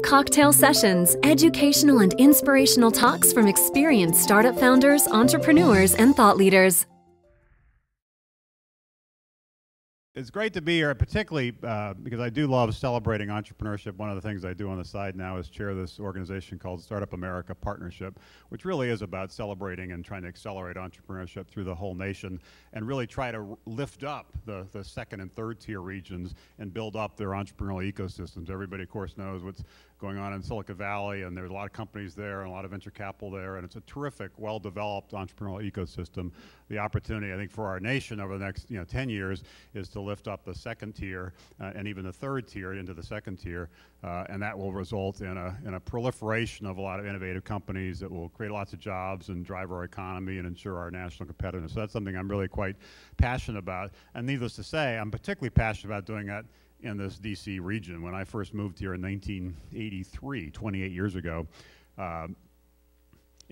Cocktail sessions, educational and inspirational talks from experienced startup founders, entrepreneurs, and thought leaders. It's great to be here, particularly uh, because I do love celebrating entrepreneurship. One of the things I do on the side now is chair this organization called Startup America Partnership, which really is about celebrating and trying to accelerate entrepreneurship through the whole nation and really try to lift up the, the second and third tier regions and build up their entrepreneurial ecosystems. Everybody, of course, knows what's going on in Silicon Valley, and there's a lot of companies there and a lot of venture capital there, and it's a terrific, well-developed entrepreneurial ecosystem. The opportunity, I think, for our nation over the next you know 10 years is to lift up the second tier uh, and even the third tier into the second tier, uh, and that will result in a, in a proliferation of a lot of innovative companies that will create lots of jobs and drive our economy and ensure our national competitiveness. So that's something I'm really quite passionate about. And needless to say, I'm particularly passionate about doing that in this DC region. When I first moved here in 1983, 28 years ago, uh,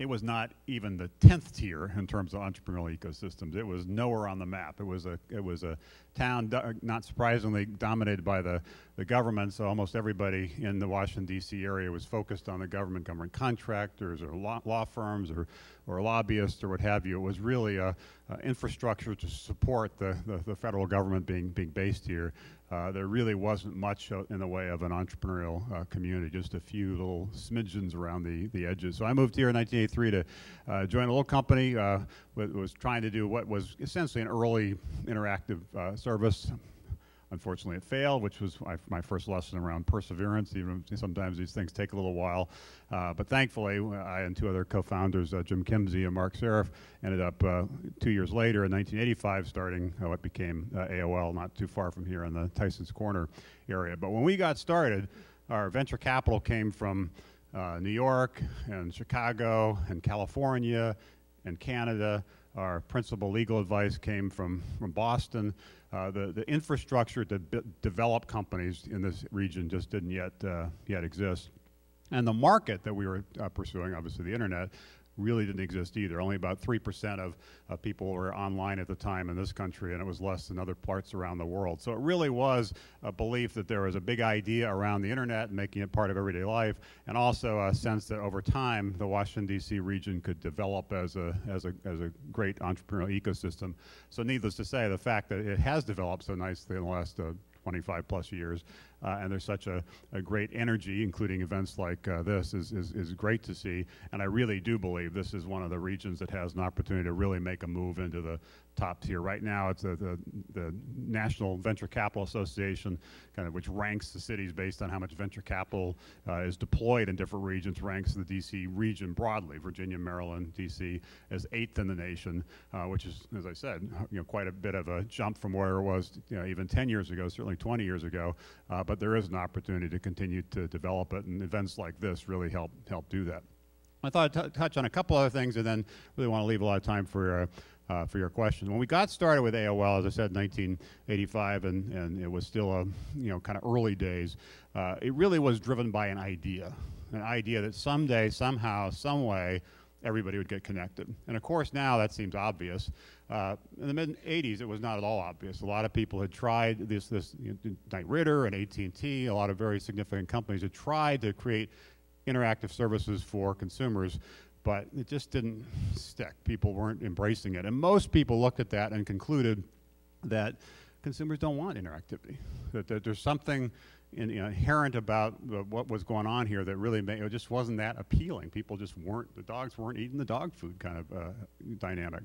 it was not even the 10th tier in terms of entrepreneurial ecosystems. It was nowhere on the map. It was a, it was a town, not surprisingly, dominated by the, the government, so almost everybody in the Washington, D.C. area was focused on the government, government contractors or law, law firms or, or lobbyists or what have you. It was really a, a infrastructure to support the, the, the, federal government being, being based here. Uh, there really wasn't much uh, in the way of an entrepreneurial uh, community, just a few little smidgens around the, the edges. So I moved here in 1983 to uh, join a little company uh, that was trying to do what was essentially an early interactive service. Unfortunately, it failed, which was my, my, first lesson around perseverance. Even sometimes these things take a little while. Uh, but thankfully, I and two other co-founders, uh, Jim Kimsey and Marc Seriff, ended up uh, two years later in 1985 starting uh, what became uh, AOL, not too far from here in the Tyson's Corner area. But when we got started, our venture capital came from New York and Chicago and California and Canada. Our principal legal advice came from, from Boston. Uh, the, the infrastructure to develop companies in this region just didn't yet, uh, yet exist. And the market that we were uh, pursuing, obviously the internet, really didn't exist either. Only about 3% of uh, people were online at the time in this country, and it was less than other parts around the world. So it really was a belief that there was a big idea around the internet and making it part of everyday life, and also a sense that over time the Washington, D.C. region could develop as a, as, a, as a great entrepreneurial ecosystem. So needless to say, the fact that it has developed so nicely in the last uh, 25 plus years uh, and there's such a, a, great energy, including events like uh, this, is, is, is, great to see. And I really do believe this is one of the regions that has an opportunity to really make a move into the top tier. Right now, it's a, the, the National Venture Capital Association, kind of which ranks the cities based on how much venture capital uh, is deployed in different regions, ranks the DC region broadly, Virginia, Maryland, DC, as eighth in the nation, uh, which is, as I said, you know, quite a bit of a jump from where it was you know, even 10 years ago, certainly 20 years ago. Uh, but there is an opportunity to continue to develop it, and events like this really help help do that. I thought I'd touch on a couple other things, and then really want to leave a lot of time for. Uh, uh, for your questions. When we got started with AOL, as I said, 1985, and, and it was still a you know kind of early days. Uh, it really was driven by an idea, an idea that someday, somehow, some way, everybody would get connected. And of course, now that seems obvious. Uh, in the mid 80s, it was not at all obvious. A lot of people had tried this, this you know, Knight Ridder and AT&T, a lot of very significant companies had tried to create interactive services for consumers, but it just didn't stick. People weren't embracing it. And most people looked at that and concluded that consumers don't want interactivity, that, that there's something in, you know, inherent about what was going on here that really made, it just wasn't that appealing. People just weren't, the dogs weren't eating the dog food kind of uh, dynamic.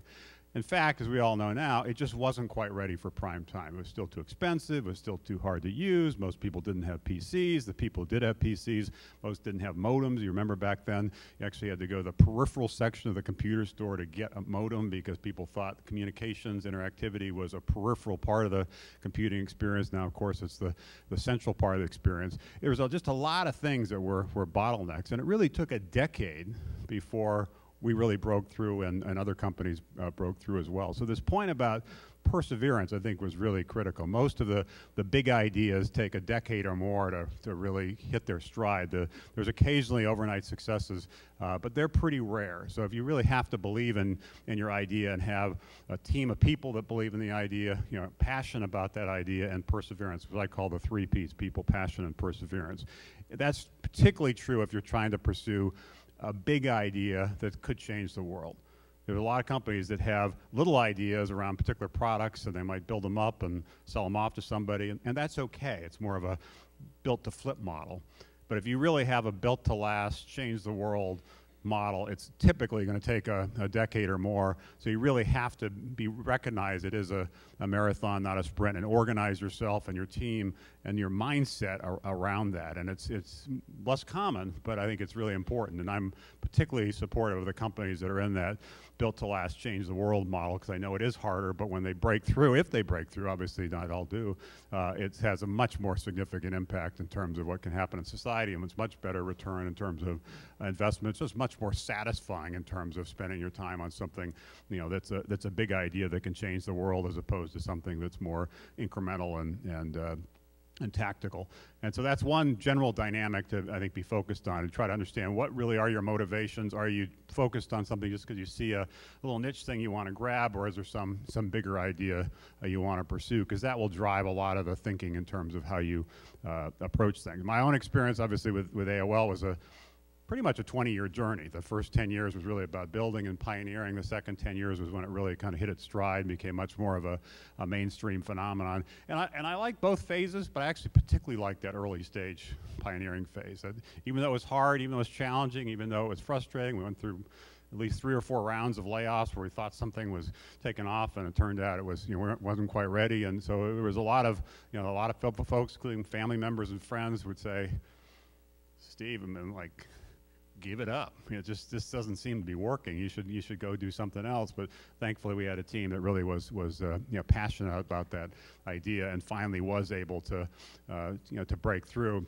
In fact, as we all know now, it just wasn't quite ready for prime time. It was still too expensive, it was still too hard to use. Most people didn't have PCs. The people who did have PCs, most didn't have modems. You remember back then, you actually had to go to the peripheral section of the computer store to get a modem because people thought communications, interactivity was a peripheral part of the computing experience. Now, of course, it's the, the central part of the experience. There was just a lot of things that were, were bottlenecks, and it really took a decade before we really broke through and, and other companies uh, broke through as well. So this point about perseverance, I think, was really critical. Most of the, the big ideas take a decade or more to, to really hit their stride. The, there's occasionally overnight successes, uh, but they're pretty rare. So if you really have to believe in, in your idea and have a team of people that believe in the idea, you know, passion about that idea and perseverance, what I call the three Ps, people, passion, and perseverance. That's particularly true if you're trying to pursue a big idea that could change the world. There's a lot of companies that have little ideas around particular products, and they might build them up and sell them off to somebody, and, and that's okay. It's more of a built to flip model. But if you really have a built to last, change the world model, it's typically going to take a, a, decade or more. So you really have to be recognized it is a, a, marathon, not a sprint, and organize yourself and your team and your mindset ar around that. And it's, it's less common, but I think it's really important. And I'm particularly supportive of the companies that are in that built to last, change the world model, because I know it is harder, but when they break through, if they break through, obviously not all do, uh, it has a much more significant impact in terms of what can happen in society, and it's much better return in terms of investment. It's just much more satisfying in terms of spending your time on something, you know, that's a, that's a big idea that can change the world as opposed to something that's more incremental and, and uh, and tactical. And so that's one general dynamic to, I think, be focused on and try to understand what really are your motivations. Are you focused on something just because you see a, a, little niche thing you want to grab, or is there some, some bigger idea uh, you want to pursue? Because that will drive a lot of the thinking in terms of how you uh, approach things. My own experience, obviously, with, with AOL was a pretty much a 20-year journey. The first 10 years was really about building and pioneering. The second 10 years was when it really kind of hit its stride and became much more of a, a mainstream phenomenon. And I, and I like both phases, but I actually particularly like that early stage pioneering phase. Even though it was hard, even though it was challenging, even though it was frustrating, we went through at least three or four rounds of layoffs where we thought something was taking off, and it turned out it was you know wasn't quite ready. And so there was a lot of you know a lot of folks, including family members and friends, would say, "Steve, I mean, like give it up. You know, just this doesn't seem to be working. You should you should go do something else. But thankfully, we had a team that really was was uh, you know passionate about that idea and finally was able to uh, you know to break through.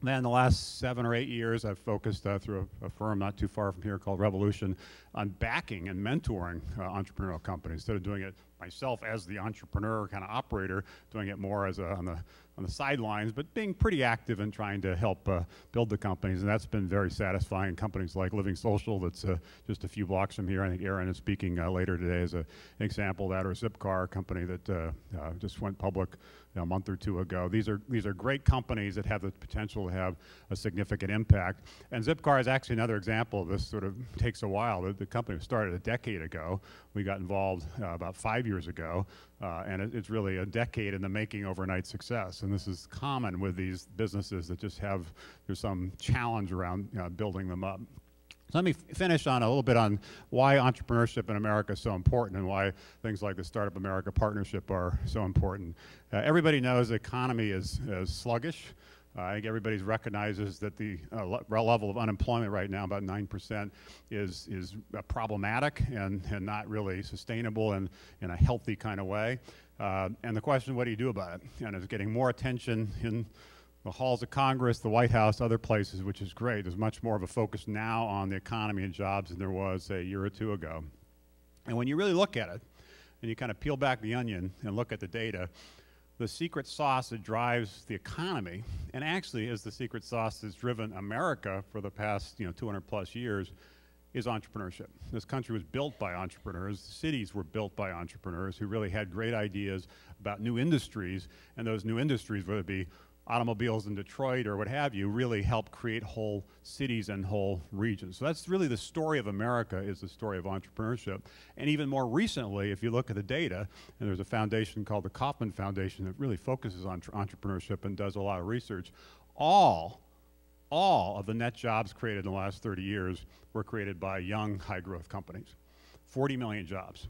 Then the last seven or eight years, I've focused uh, through a, a, firm not too far from here called Revolution on backing and mentoring uh, entrepreneurial companies instead of doing it myself as the entrepreneur kind of operator, doing it more as a, on the on the sidelines, but being pretty active in trying to help uh, build the companies, and that's been very satisfying. Companies like Living Social, that's uh, just a few blocks from here. I think Aaron is speaking uh, later today as a, an example of that, or Zipcar, a company that uh, just went public a month or two ago. These are these are great companies that have the potential to have a significant impact. And Zipcar is actually another example of this. Sort of takes a while. The, the company started a decade ago. We got involved uh, about five years ago, uh, and it, it's really a decade in the making overnight success. And this is common with these businesses that just have, there's some challenge around uh, building them up. So let me finish on a little bit on why entrepreneurship in America is so important and why things like the Startup America Partnership are so important. Uh, everybody knows the economy is, is sluggish. Uh, I think everybody recognizes that the uh, level of unemployment right now, about 9%, is, is uh, problematic and, and not really sustainable in, in a healthy kind of way. Uh, and the question, what do you do about it? And it's getting more attention in the halls of Congress, the White House, other places, which is great. There's much more of a focus now on the economy and jobs than there was, a year or two ago. And when you really look at it, and you kind of peel back the onion and look at the data, the secret sauce that drives the economy, and actually is the secret sauce that's driven America for the past you know 200 plus years, is entrepreneurship. This country was built by entrepreneurs. Cities were built by entrepreneurs who really had great ideas about new industries, and those new industries, whether it be automobiles in Detroit or what have you really help create whole cities and whole regions. So that's really the story of America is the story of entrepreneurship. And even more recently, if you look at the data, and there's a foundation called the Kauffman Foundation that really focuses on entrepreneurship and does a lot of research, all all of the net jobs created in the last 30 years were created by young high growth companies. 40 million jobs.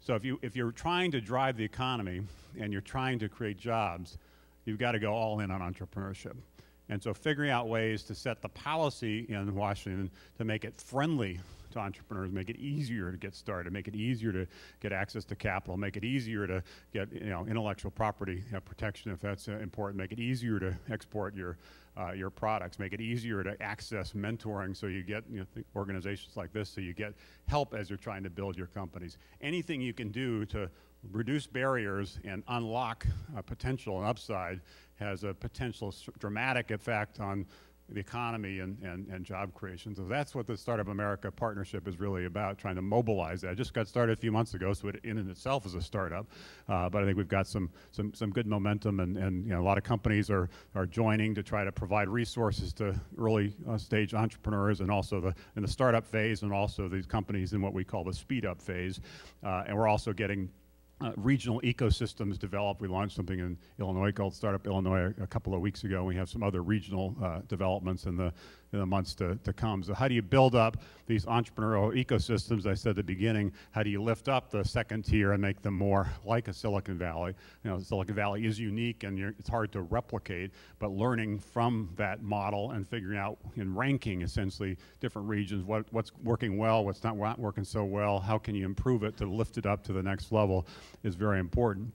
So if, you, if you're trying to drive the economy and you're trying to create jobs, you've got to go all in on entrepreneurship. And so figuring out ways to set the policy in Washington to make it friendly to entrepreneurs, make it easier to get started, make it easier to get access to capital, make it easier to get you know intellectual property protection if that's uh, important, make it easier to export your uh, your products, make it easier to access mentoring so you get you know, organizations like this so you get help as you're trying to build your companies. Anything you can do to reduce barriers and unlock potential and upside has a potential dramatic effect on the economy and, and, and job creation. So that's what the Startup America partnership is really about, trying to mobilize that. It just got started a few months ago, so it in and itself is a startup. Uh, but I think we've got some, some, some good momentum, and, and you know, a lot of companies are, are joining to try to provide resources to early uh, stage entrepreneurs and also the, in the startup phase and also these companies in what we call the speed up phase. Uh, and we're also getting uh, regional ecosystems develop. We launched something in Illinois called Startup Illinois a, a couple of weeks ago. We have some other regional uh, developments in the in the months to, to come. So how do you build up these entrepreneurial ecosystems? I said at the beginning, how do you lift up the second tier and make them more like a Silicon Valley? You know, Silicon Valley is unique and it's hard to replicate, but learning from that model and figuring out in ranking essentially different regions, what, what's working well, what's not working so well, how can you improve it to lift it up to the next level is very important.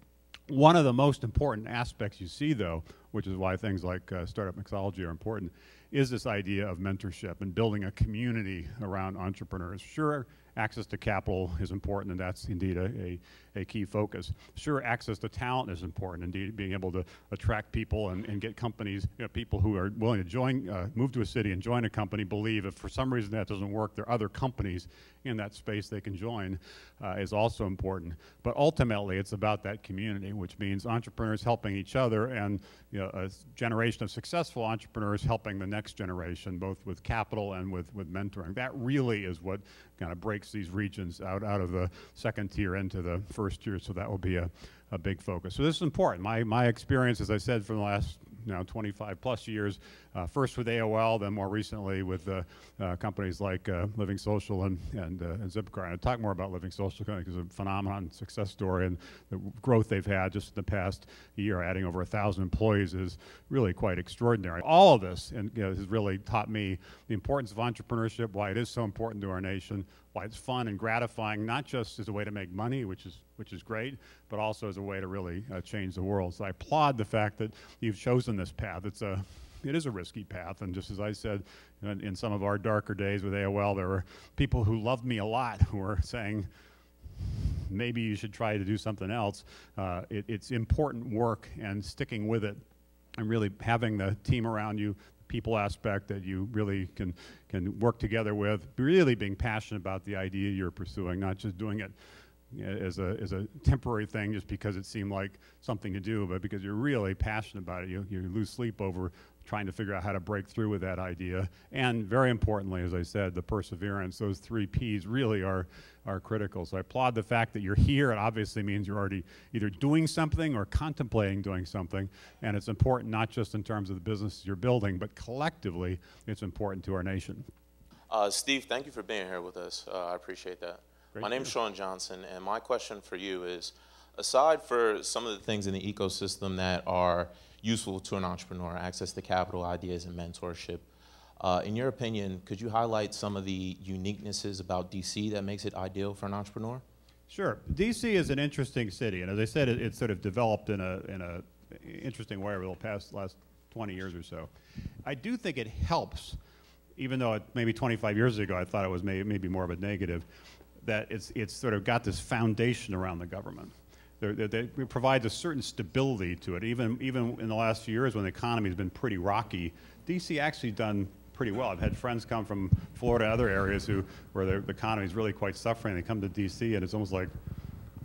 One of the most important aspects you see, though, which is why things like uh, startup mixology are important, is this idea of mentorship and building a community around entrepreneurs. Sure, access to capital is important, and that's indeed a, a, a, key focus. Sure, access to talent is important, indeed, being able to attract people and, and get companies, you know, people who are willing to join, uh, move to a city and join a company, believe if for some reason that doesn't work, there are other companies in that space they can join, uh, is also important. But ultimately, it's about that community, which means entrepreneurs helping each other and you know, a generation of successful entrepreneurs helping the next generation, both with capital and with, with mentoring. That really is what kind of breaks these regions out, out of the second tier into the first tier, so that will be a, a big focus. So this is important. My, my experience, as I said, from the last now 25 plus years, uh, first with AOL, then more recently with uh, uh, companies like uh, Living Social and, and, uh, and Zipcar. And I'll talk more about Living Social because it's a phenomenon success story and the growth they've had just in the past year, adding over a thousand employees is really quite extraordinary. All of this and, you know, has really taught me the importance of entrepreneurship, why it is so important to our nation, why it's fun and gratifying, not just as a way to make money, which is which is great, but also as a way to really uh, change the world. So I applaud the fact that you've chosen this path. It's a it is a risky path, and just as I said, in, some of our darker days with AOL, there were people who loved me a lot who were saying, maybe you should try to do something else. Uh, it, it's important work and sticking with it and really having the team around you the people aspect that you really can can work together with, really being passionate about the idea you're pursuing, not just doing it as a, as a temporary thing just because it seemed like something to do, but because you're really passionate about it. You, you lose sleep over trying to figure out how to break through with that idea. And very importantly, as I said, the perseverance, those three Ps really are, are critical. So I applaud the fact that you're here. It obviously means you're already either doing something or contemplating doing something. And it's important not just in terms of the businesses you're building, but collectively, it's important to our nation. Uh, Steve, thank you for being here with us. Uh, I appreciate that. Great my is Sean Johnson, and my question for you is aside for some of the things in the ecosystem that are useful to an entrepreneur, access to capital, ideas, and mentorship, uh, in your opinion, could you highlight some of the uniquenesses about DC that makes it ideal for an entrepreneur? Sure. DC is an interesting city, and as I said, it, it's sort of developed in a in a interesting way over the past last 20 years or so. I do think it helps, even though it, maybe 25 years ago I thought it was may, maybe more of a negative that it's, it's sort of got this foundation around the government. They're, it provides a certain stability to it. Even, even in the last few years when the economy has been pretty rocky, DC actually done pretty well. I've had friends come from Florida and other areas who, where the economy is really quite suffering. They come to DC and it's almost like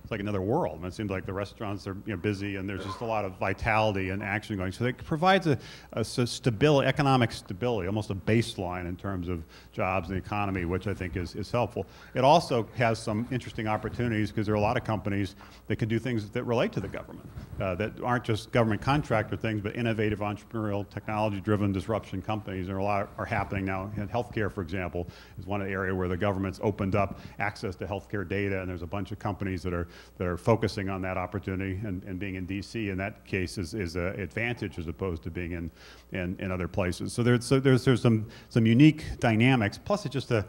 it's like another world. And it seems like the restaurants are you know, busy and there's just a lot of vitality and action going. So it provides a, a stability, economic stability, almost a baseline in terms of jobs and the economy, which I think is, is helpful. It also has some interesting opportunities because there are a lot of companies that can do things that relate to the government, uh, that aren't just government contractor things, but innovative, entrepreneurial, technology-driven disruption companies. There are a lot are happening now. In healthcare, for example, is one area where the government's opened up access to healthcare data, and there's a bunch of companies that are that are focusing on that opportunity and, and being in DC in that case is, is an advantage as opposed to being in, in, in other places. So there's, so there's, there's some, some unique dynamics, plus it's just a,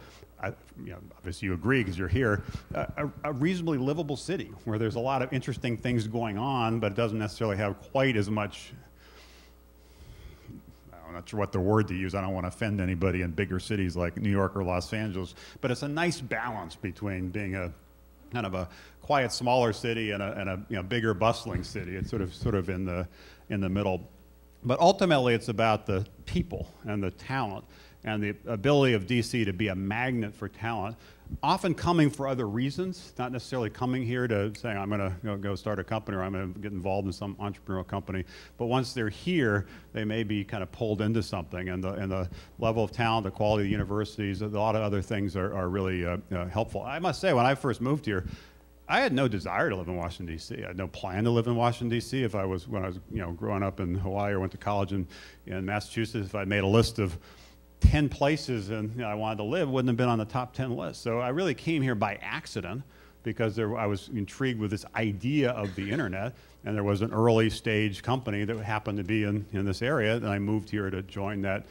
you know, obviously you agree because you're here, a, a, reasonably livable city where there's a lot of interesting things going on, but it doesn't necessarily have quite as much. I'm not sure what the word to use. I don't want to offend anybody in bigger cities like New York or Los Angeles, but it's a nice balance between being a kind of a quiet, smaller city and a, and a you know, bigger, bustling city. It's sort of sort of in the in the middle. But ultimately, it's about the people and the talent and the ability of DC to be a magnet for talent, often coming for other reasons, not necessarily coming here to say, I'm going to go, go, start a company or I'm going to get involved in some entrepreneurial company. But once they're here, they may be kind of pulled into something. And the, and the level of talent, the quality of the universities, a lot of other things are, are really uh, uh, helpful. I must say, when I first moved here, I had no desire to live in Washington D.C. I had no plan to live in Washington D.C. If I was when I was you know growing up in Hawaii or went to college in, in Massachusetts, if I made a list of 10 places and you know, I wanted to live wouldn't have been on the top 10 list. So I really came here by accident because there, I was intrigued with this idea of the internet and there was an early stage company that happened to be in, in this area and I moved here to join that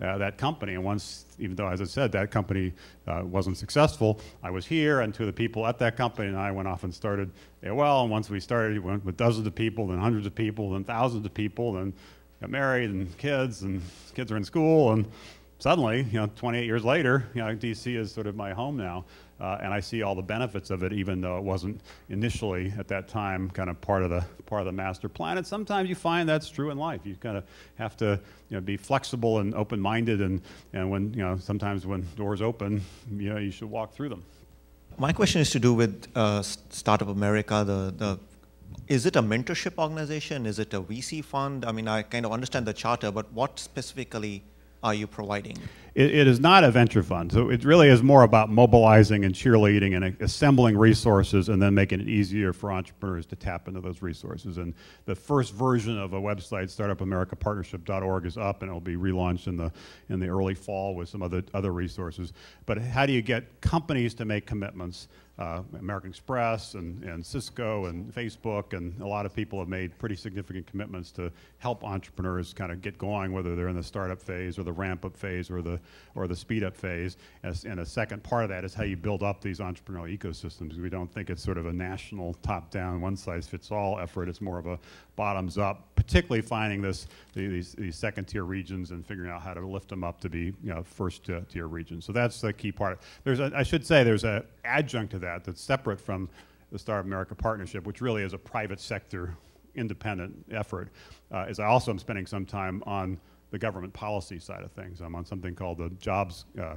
uh, that company. And once, even though, as I said, that company uh, wasn't successful, I was here, and of the people at that company and I went off and started AOL. And once we started, we went with dozens of people, then hundreds of people, then thousands of people, then got married and kids, and kids are in school, and suddenly, you know, 28 years later, you know, DC is sort of my home now, uh, and I see all the benefits of it, even though it wasn't initially at that time kind of part of the part of the master plan. And sometimes you find that's true in life. You kind of have to, you know, be flexible and open-minded, and and when you know, sometimes when doors open, you know, you should walk through them. My question is to do with uh, Startup America, the the is it a mentorship organization? Is it a VC fund? I mean, I kind of understand the charter, but what specifically are you providing? It, it is not a venture fund. So it really is more about mobilizing and cheerleading and assembling resources and then making it easier for entrepreneurs to tap into those resources. And the first version of a website, startupamericapartnership.org, is up and it will be relaunched in the, in the early fall with some other, other resources. But how do you get companies to make commitments? Uh, American Express and, and Cisco and Facebook and a lot of people have made pretty significant commitments to help entrepreneurs kind of get going, whether they're in the startup phase or the ramp up phase or the or the speed up phase. As, and a second part of that is how you build up these entrepreneurial ecosystems. We don't think it's sort of a national top down one size fits all effort. It's more of a bottoms up, particularly finding this these, these second tier regions and figuring out how to lift them up to be you know first tier regions. So that's the key part. There's a, I should say there's an adjunct to that that that's separate from the Startup America Partnership, which really is a private sector independent effort, uh, is I also am spending some time on the government policy side of things. I'm on something called the Jobs uh,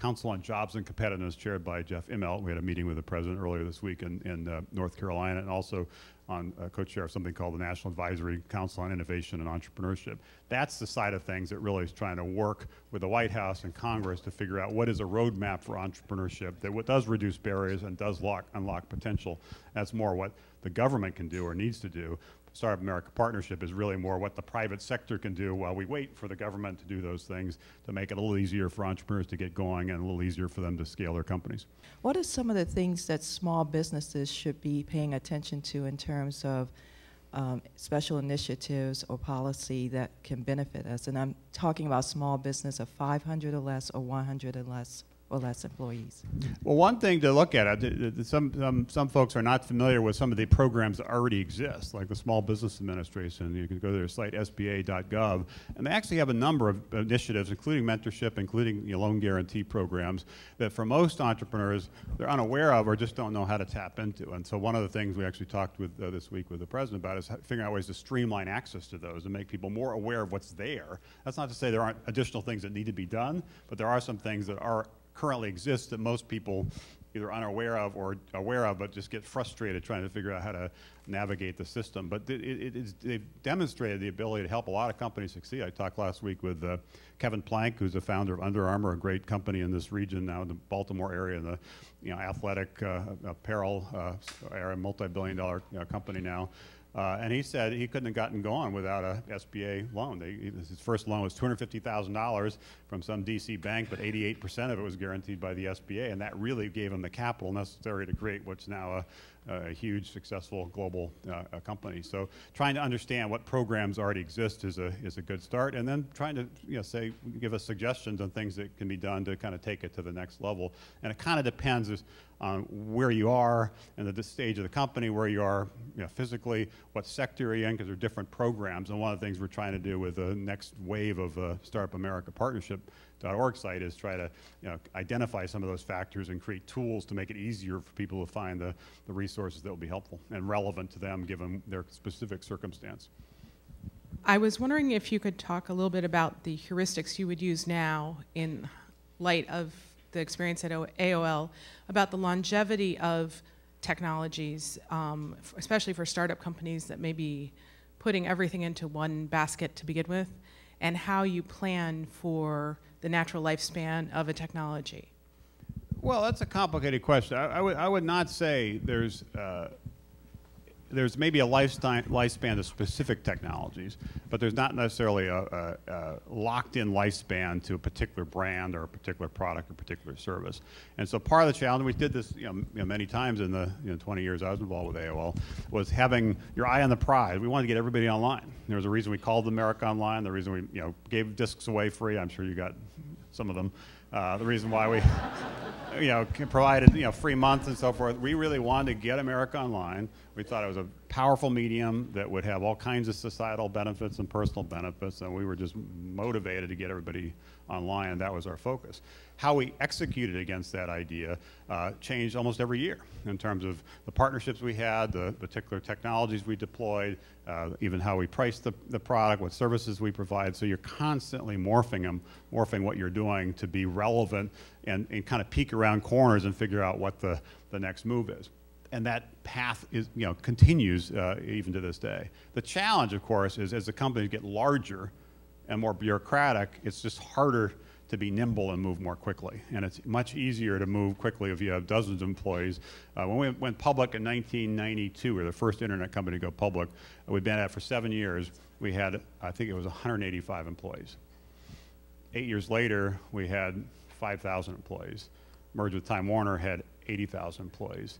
Council on Jobs and Competitiveness, chaired by Jeff Immelt. We had a meeting with the president earlier this week in, in uh, North Carolina, and also on uh, co-chair of something called the National Advisory Council on Innovation and Entrepreneurship. That's the side of things that really is trying to work with the White House and Congress to figure out what is a roadmap for entrepreneurship that does reduce barriers and does lock, unlock potential. That's more what the government can do or needs to do. Startup America Partnership is really more what the private sector can do while we wait for the government to do those things to make it a little easier for entrepreneurs to get going and a little easier for them to scale their companies. What are some of the things that small businesses should be paying attention to in terms of um, special initiatives or policy that can benefit us? And I'm talking about small business of 500 or less or 100 or less or less employees? Well, one thing to look at, some, some, some folks are not familiar with some of the programs that already exist, like the Small Business Administration. You can go to their site, sba.gov, and they actually have a number of initiatives, including mentorship, including you know, loan guarantee programs, that for most entrepreneurs, they're unaware of or just don't know how to tap into. And so one of the things we actually talked with uh, this week with the president about is figuring out ways to streamline access to those and make people more aware of what's there. That's not to say there aren't additional things that need to be done, but there are some things that are currently exists that most people either unaware of or aware of, but just get frustrated trying to figure out how to navigate the system. But it, it, they've demonstrated the ability to help a lot of companies succeed. I talked last week with uh, Kevin Plank, who's the founder of Under Armour, a great company in this region now in the Baltimore area, in the you know, athletic uh, apparel uh, area, multi-billion-dollar you know, company now. Uh, and he said he couldn't have gotten going without a SBA loan. They, his first loan was $250,000 from some DC bank, but 88% of it was guaranteed by the SBA, and that really gave him the capital necessary to create what's now a, a huge, successful global uh, company. So trying to understand what programs already exist is a, is a good start, and then trying to you know, say, give us suggestions on things that can be done to kind of take it to the next level. And it kind of depends on where you are and the stage of the company, where you are you know, physically, what sector you're in, because there are different programs. And one of the things we're trying to do with the next wave of uh, Startup America Partnership .org site is try to you know, identify some of those factors and create tools to make it easier for people to find the, the resources that will be helpful and relevant to them given their specific circumstance. I was wondering if you could talk a little bit about the heuristics you would use now in light of the experience at AOL about the longevity of technologies, um, especially for startup companies that may be putting everything into one basket to begin with, and how you plan for the natural lifespan of a technology? Well, that's a complicated question. I, would, would not say there's, uh, there's maybe a lifespan, lifespan of specific technologies, but there's not necessarily a, a, a locked-in lifespan to a particular brand or a particular product or particular service. And so part of the challenge, we did this you know, you know, many times in the you know, 20 years I was involved with AOL, was having your eye on the prize. We wanted to get everybody online. There was a reason we called America Online, the reason we you know, gave discs away free. I'm sure you got some of them. Uh, the reason why we you know, provided you know free months and so forth. We really wanted to get America Online. We thought it was a powerful medium that would have all kinds of societal benefits and personal benefits, and we were just motivated to get everybody online, and that was our focus. How we executed against that idea uh, changed almost every year in terms of the partnerships we had, the particular technologies we deployed, uh, even how we priced the, the product, what services we provide. So you're constantly morphing them, morphing what you're doing to be relevant and, and kind of peek around corners and figure out what the, the next move is and that path is, you know, continues uh, even to this day. The challenge, of course, is as the companies get larger and more bureaucratic, it's just harder to be nimble and move more quickly. And it's much easier to move quickly if you have dozens of employees. Uh, when we went public in 1992, we were the first internet company to go public. We've been at it for seven years. We had, I think it was 185 employees. Eight years later, we had 5,000 employees. Merged with Time Warner had 80,000 employees.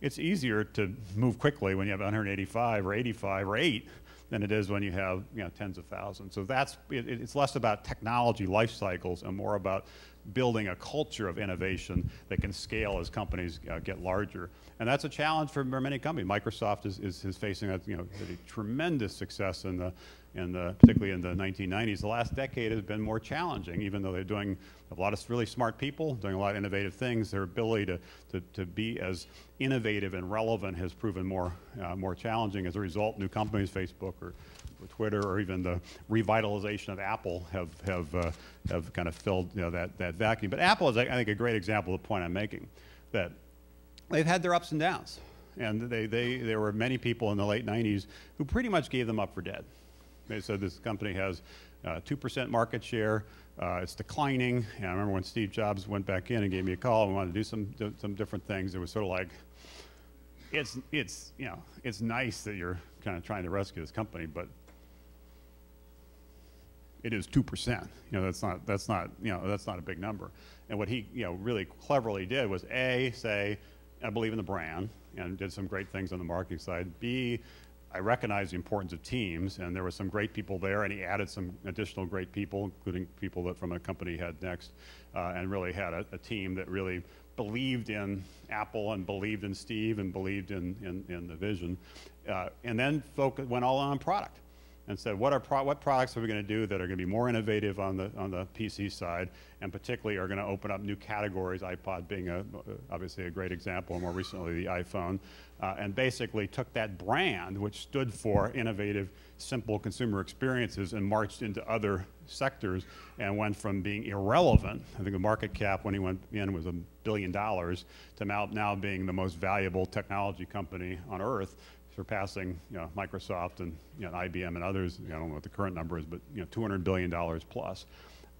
It's easier to move quickly when you have 185 or 85 or 8 than it is when you have you know, tens of thousands. So that's, it, it's less about technology life cycles and more about building a culture of innovation that can scale as companies uh, get larger. And that's a challenge for many companies. Microsoft is, is, is facing a, you know, a tremendous success in the in the, particularly in the 1990s. The last decade has been more challenging, even though they're doing a lot of really smart people, doing a lot of innovative things. Their ability to, to, to be as innovative and relevant has proven more, uh, more challenging. As a result, new companies, Facebook or, or Twitter, or even the revitalization of Apple have, have, uh, have kind of filled you know, that, that vacuum. But Apple is, I think, a great example of the point I'm making, that they've had their ups and downs. And they, they, there were many people in the late 90s who pretty much gave them up for dead. They said this company has 2% uh, market share. Uh, it's declining. And I remember when Steve Jobs went back in and gave me a call and wanted to do some, some different things, it was sort of like, it's, it's, you know, it's nice that you're kind of trying to rescue this company, but it is 2%. You know, that's not, that's not, you know, that's not a big number. And what he, you know, really cleverly did was A, say, I believe in the brand and did some great things on the marketing side. B, I recognized the importance of teams, and there were some great people there, and he added some additional great people, including people that from a company had NeXT, uh, and really had a, a, team that really believed in Apple and believed in Steve and believed in, in, in the vision, uh, and then focus, went all on product and said, what, are pro what products are we going to do that are going to be more innovative on the, on the PC side, and particularly are going to open up new categories, iPod being a, obviously a great example, more recently the iPhone, uh, and basically took that brand, which stood for innovative, simple consumer experiences, and marched into other sectors and went from being irrelevant, I think the market cap when he went in was a billion dollars, to now, now being the most valuable technology company on earth, surpassing you know, Microsoft and you know, IBM and others. I don't know what the current number is, but you know, $200 billion plus.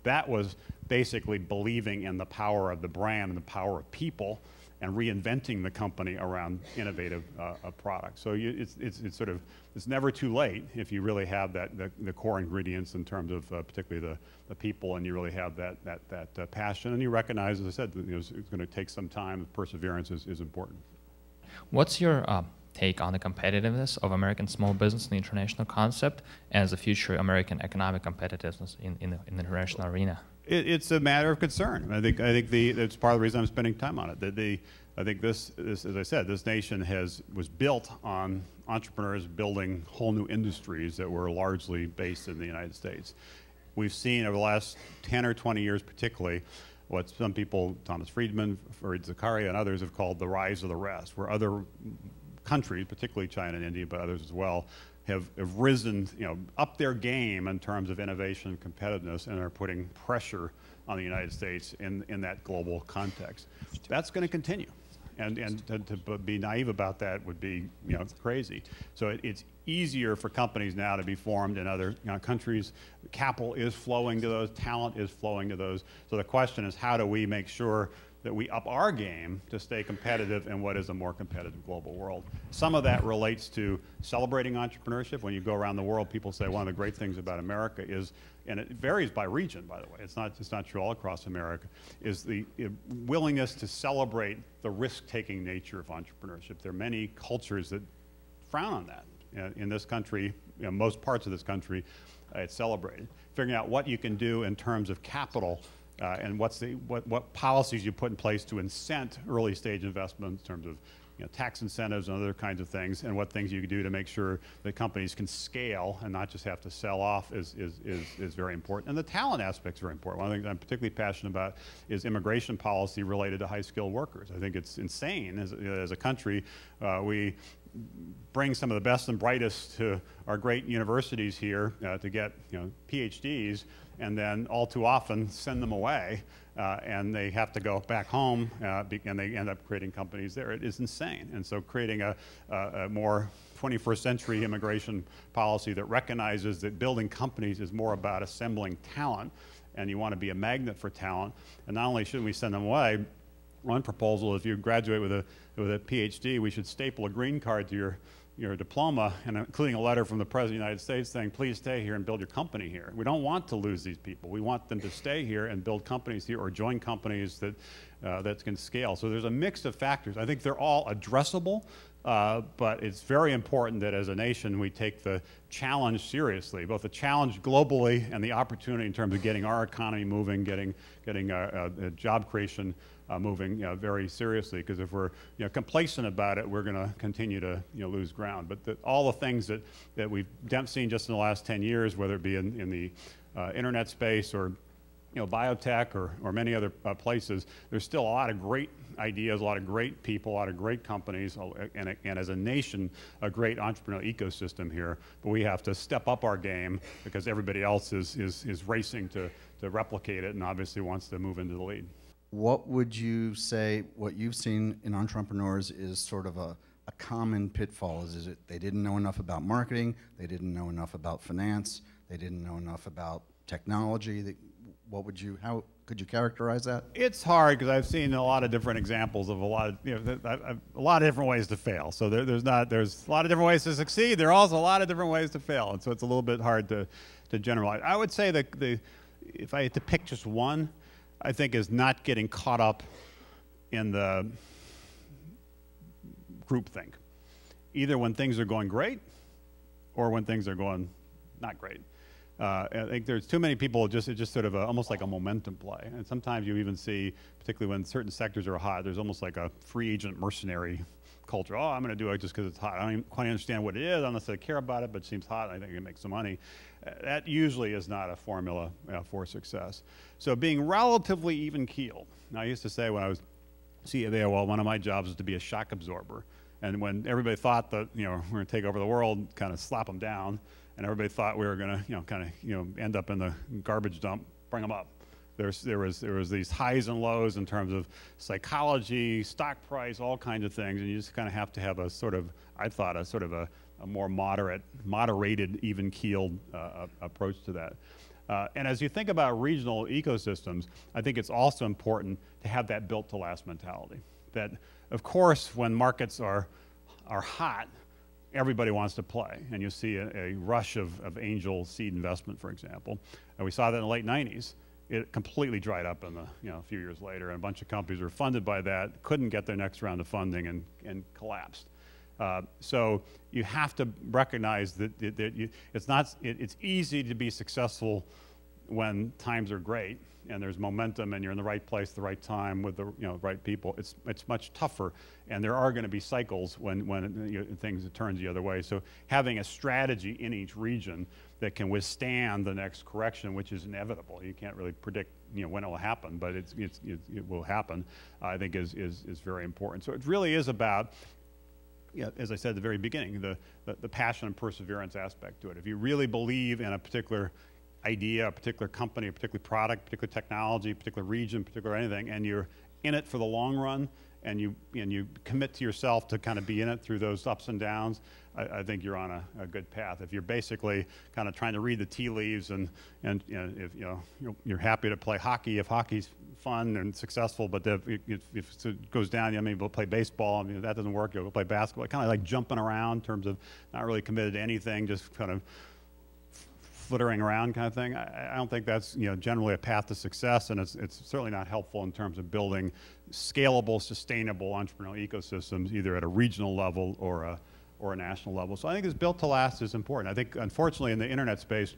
That was basically believing in the power of the brand and the power of people and reinventing the company around innovative uh, uh, products. So you, it's, it's, it's, sort of, it's never too late if you really have that, the, the core ingredients in terms of uh, particularly the, the people and you really have that, that, that uh, passion and you recognize, as I said, you know, it's, it's going to take some time, perseverance is, is important. What's your uh, take on the competitiveness of American small business in the international concept and the future American economic competitiveness in, in, the, in the international arena? It, it's a matter of concern. I think I think the that's part of the reason I'm spending time on it. The, the I think this, this, as I said, this nation has was built on entrepreneurs building whole new industries that were largely based in the United States. We've seen over the last 10 or 20 years, particularly, what some people, Thomas Friedman, Fareed Zakaria, and others have called the rise of the rest, where other countries, particularly China and India, but others as well, have, have risen, you know, up their game in terms of innovation and competitiveness and are putting pressure on the United States in, in that global context. That's going to continue. And, and to, to, be naive about that would be, you know, crazy. So it, it's easier for companies now to be formed in other you know, countries. Capital is flowing to those, talent is flowing to those. So the question is, how do we make sure that we up our game to stay competitive in what is a more competitive global world. Some of that relates to celebrating entrepreneurship. When you go around the world, people say one of the great things about America is, and it varies by region, by the way, it's not, it's not true all across America, is the willingness to celebrate the risk-taking nature of entrepreneurship. There are many cultures that frown on that. In this country, you know, most parts of this country, uh, it's celebrated. Figuring out what you can do in terms of capital uh, and what's the, what, what policies you put in place to incent early stage investment in terms of you know, tax incentives and other kinds of things, and what things you can do to make sure that companies can scale and not just have to sell off is, is, is, is very important. And the talent aspect is very important. One of the things I'm particularly passionate about is immigration policy related to high skilled workers. I think it's insane as, as a country. Uh, we bring some of the best and brightest to our great universities here uh, to get you know, PhDs, and then all too often send them away, uh, and they have to go back home, uh, and they end up creating companies there. It is insane. And so creating a, a, more 21st century immigration policy that recognizes that building companies is more about assembling talent, and you want to be a magnet for talent. And not only should we send them away, one proposal, if you graduate with a, with a PhD, we should staple a green card to your your diploma, and including a letter from the President of the United States saying, please stay here and build your company here. We don't want to lose these people. We want them to stay here and build companies here or join companies that, uh, that can scale. So there's a mix of factors. I think they're all addressable, uh, but it's very important that as a nation we take the challenge seriously, both the challenge globally and the opportunity in terms of getting our economy moving, getting, getting uh, uh job creation uh, moving you know, very seriously because if we're you know, complacent about it, we're going to continue to you know, lose ground. But the, all the things that, that we've seen just in the last 10 years, whether it be in, in the uh, internet space or you know, biotech or, or many other uh, places, there's still a lot of great ideas, a lot of great people, a lot of great companies, and, and as a nation, a great entrepreneurial ecosystem here. But we have to step up our game because everybody else is, is, is racing to, to replicate it and obviously wants to move into the lead what would you say what you've seen in entrepreneurs is sort of a, a common pitfall is, is it they didn't know enough about marketing they didn't know enough about finance they didn't know enough about technology what would you how could you characterize that? It's hard because i've seen a lot of different examples of a lot of you know uh, a lot of different ways to fail. So there, there's not there's a lot of different ways to succeed there are also a lot of different ways to fail and so it's a little bit hard to to generalize. I would say that the if i had to pick just one I think, is not getting caught up in the groupthink, either when things are going great or when things are going not great. Uh, I think there's too many people just it's just sort of a, almost like a momentum play, and sometimes you even see, particularly when certain sectors are hot, there's almost like a free agent mercenary culture. Oh, I'm going to do it just because it's hot. I don't quite understand what it is, unless I care about it, but it seems hot. I think I can make some money that usually is not a formula uh, for success. So being relatively even keeled. Now, I used to say when I was CEO, well, one of my jobs is to be a shock absorber. And when everybody thought that, you know, we're going to take over the world, kind of slap them down, and everybody thought we were going to, you know, kind of, you know, end up in the garbage dump, bring them up. There's, there was there was these highs and lows in terms of psychology, stock price, all kinds of things, and you just kind of have to have a sort of I thought a sort of a a more moderate, moderated, even-keeled uh, approach to that. Uh, and as you think about regional ecosystems, I think it's also important to have that built-to-last mentality. That, of course, when markets are, are hot, everybody wants to play. And you see a, a rush of, of angel seed investment, for example. And we saw that in the late 90s. it completely dried up in the, you know, a few years later, and a bunch of companies were funded by that, couldn't get their next round of funding and, and collapsed. Uh, so you have to recognize that, that, that you, it's not, it, it's easy to be successful when times are great and there's momentum and you're in the right place, at the right time with the you know right people. It's it's much tougher, and there are going to be cycles when when you know, things turn the other way. So having a strategy in each region that can withstand the next correction, which is inevitable. You can't really predict you know when it will happen, but it's, it's, it will happen. I think is is is very important. So it really is about you know, as I said at the very beginning, the, the, the, passion and perseverance aspect to it. If you really believe in a particular idea, a particular company, a particular product, particular technology, particular region, particular anything, and you're in it for the long run, and you and you commit to yourself to kind of be in it through those ups and downs, I, I think you're on a, a, good path. If you're basically kind of trying to read the tea leaves and and you know, if you know you're, you're happy to play hockey if hockey's fun and successful, but if, if, if it goes down, you may maybe play baseball. I mean, if that doesn't work, you'll play basketball. Kind of like jumping around in terms of not really committed to anything, just kind of flittering around kind of thing. I, I, don't think that's you know generally a path to success, and it's, it's certainly not helpful in terms of building scalable, sustainable entrepreneurial ecosystems, either at a regional level or a or a national level. So I think this built to last is important. I think unfortunately in the internet space,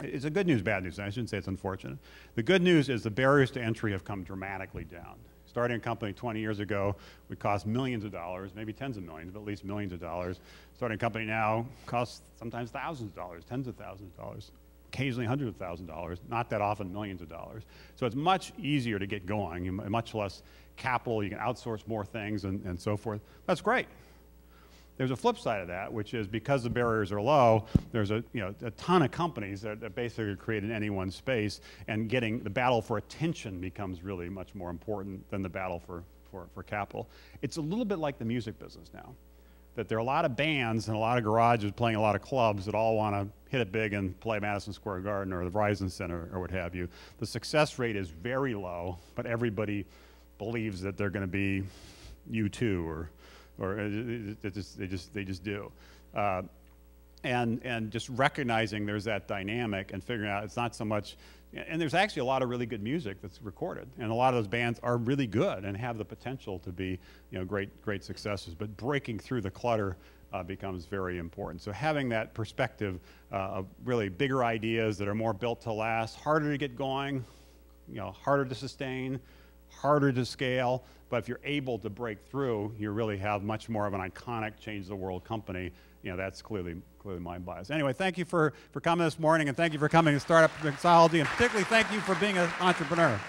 it's a good news, bad news. I shouldn't say it's unfortunate. The good news is the barriers to entry have come dramatically down starting a company 20 years ago would cost millions of dollars, maybe tens of millions, but at least millions of dollars. Starting a company now costs sometimes thousands of dollars, tens of thousands of dollars, occasionally hundreds of thousands of dollars, not that often millions of dollars. So it's much easier to get going, much less capital, you can outsource more things and, and so forth. That's great. There's a flip side of that, which is because the barriers are low, there's a, you know, a ton of companies that, that basically create in any one space, and getting the battle for attention becomes really much more important than the battle for, for, for capital. It's a little bit like the music business now, that there are a lot of bands and a lot of garages playing a lot of clubs that all want to hit it big and play Madison Square Garden or the Verizon Center or what have you. The success rate is very low, but everybody believes that they're going to be U2 or or they just, they just, they just do. Uh, and, and just recognizing there's that dynamic and figuring out it's not so much, and there's actually a lot of really good music that's recorded, and a lot of those bands are really good and have the potential to be, you know, great, great successes. But breaking through the clutter uh, becomes very important. So having that perspective uh, of really bigger ideas that are more built to last, harder to get going, you know, harder to sustain, harder to scale, but if you're able to break through, you really have much more of an iconic change the world company. You know, that's clearly clearly my bias. Anyway, thank you for, for coming this morning and thank you for coming to Startup Mixology and particularly thank you for being an entrepreneur.